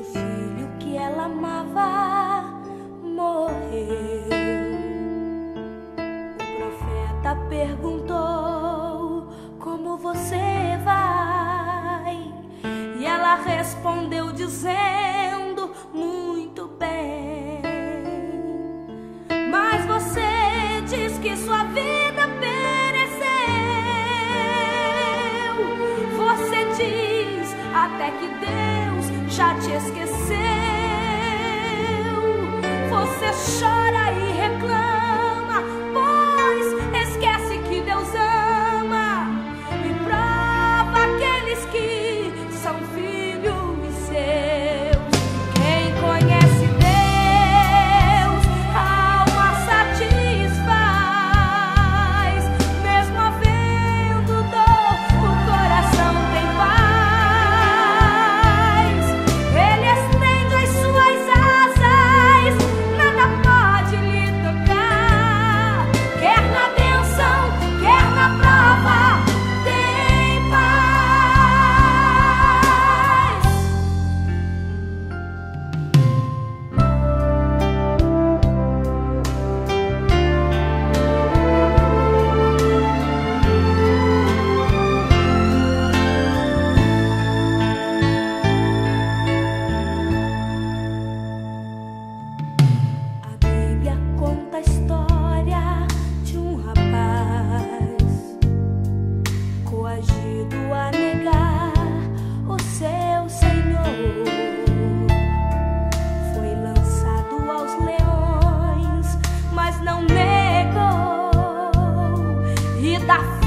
o filho que ela amava morreu. O profeta perguntou: Como você vai? E ela respondeu, dizendo já te esqueceu. Você chora e reclama. da